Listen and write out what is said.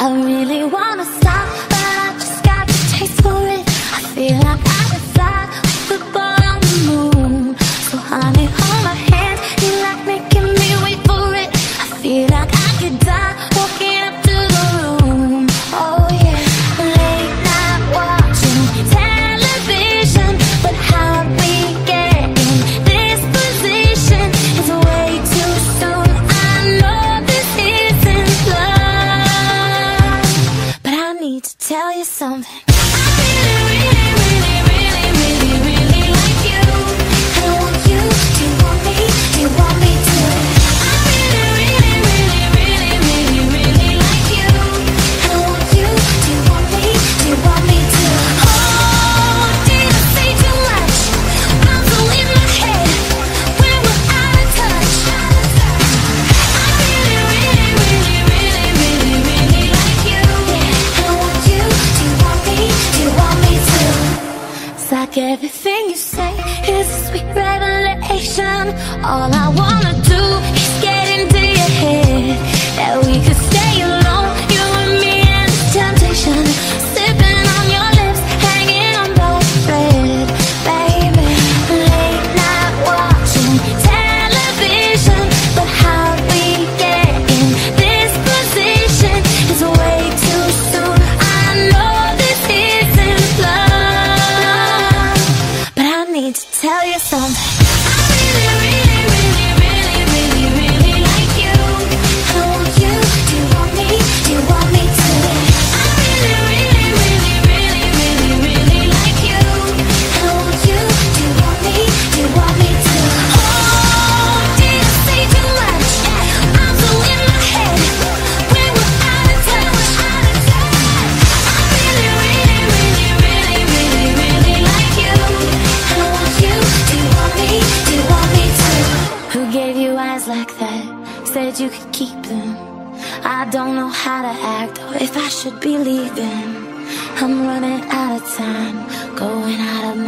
I really wanna stop, but I just got taste for it. I feel like I on the moon. So honey, hold my hand, you like making me wait for it. I feel like I could die. need to tell you something. everything you say. Is a sweet revelation. All I wanna do is get into your head. That we could to tell you something. said you could keep them. I don't know how to act or if I should be leaving. I'm running out of time, going out of